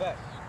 back.